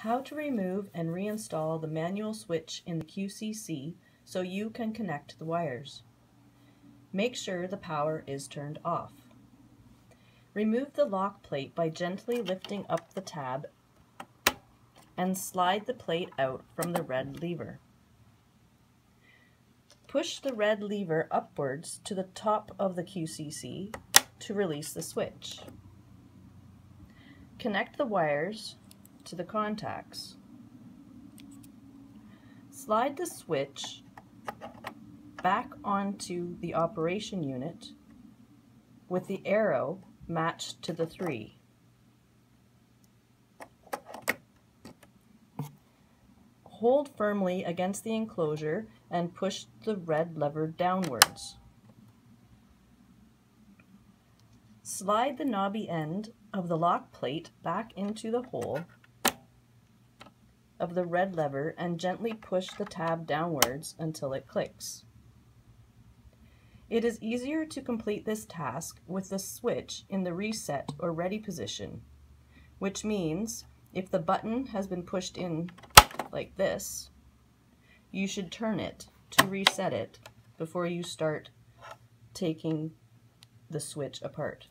How to remove and reinstall the manual switch in the QCC so you can connect the wires. Make sure the power is turned off. Remove the lock plate by gently lifting up the tab and slide the plate out from the red lever. Push the red lever upwards to the top of the QCC to release the switch. Connect the wires to the contacts. Slide the switch back onto the operation unit with the arrow matched to the 3. Hold firmly against the enclosure and push the red lever downwards. Slide the knobby end of the lock plate back into the hole of the red lever and gently push the tab downwards until it clicks. It is easier to complete this task with the switch in the reset or ready position, which means if the button has been pushed in like this, you should turn it to reset it before you start taking the switch apart.